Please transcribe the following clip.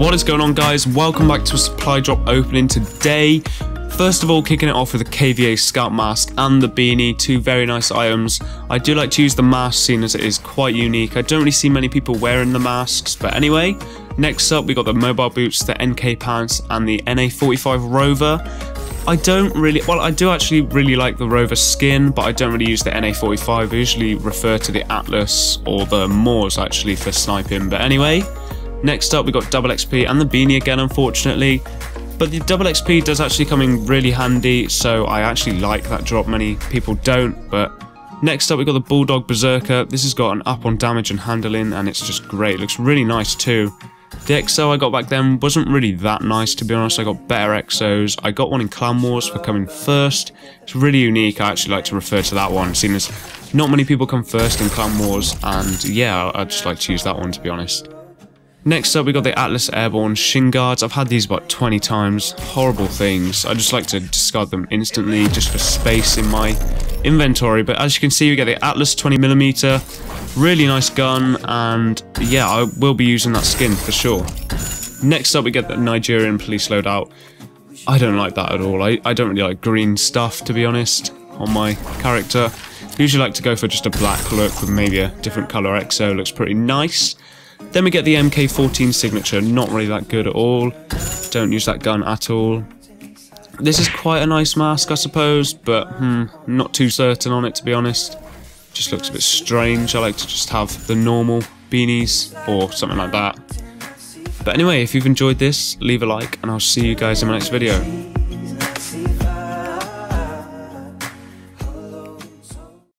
What is going on guys? Welcome back to a supply drop opening today. First of all, kicking it off with the KVA Scout Mask and the Beanie, two very nice items. I do like to use the mask seeing as it is quite unique. I don't really see many people wearing the masks, but anyway. Next up, we got the Mobile Boots, the NK Pants, and the NA45 Rover. I don't really, well I do actually really like the Rover skin, but I don't really use the NA45. I usually refer to the Atlas or the MORS actually for sniping, but anyway. Next up we got double XP and the beanie again unfortunately. But the double XP does actually come in really handy, so I actually like that drop. Many people don't, but next up we got the Bulldog Berserker. This has got an up on damage and handling, and it's just great. It looks really nice too. The EXO I got back then wasn't really that nice to be honest. I got better EXOs. I got one in Clan Wars for coming first. It's really unique. I actually like to refer to that one, seeing as not many people come first in Clan Wars, and yeah, I'd just like to use that one to be honest. Next up, we got the Atlas Airborne Shin Guards. I've had these about 20 times. Horrible things. I just like to discard them instantly just for space in my inventory. But as you can see, we get the Atlas 20mm. Really nice gun. And yeah, I will be using that skin for sure. Next up, we get the Nigerian Police Loadout. I don't like that at all. I, I don't really like green stuff, to be honest, on my character. Usually like to go for just a black look with maybe a different colour EXO. Looks pretty nice. Then we get the MK14 signature, not really that good at all. Don't use that gun at all. This is quite a nice mask, I suppose, but hmm, not too certain on it to be honest. Just looks a bit strange. I like to just have the normal beanies or something like that. But anyway, if you've enjoyed this, leave a like and I'll see you guys in my next video.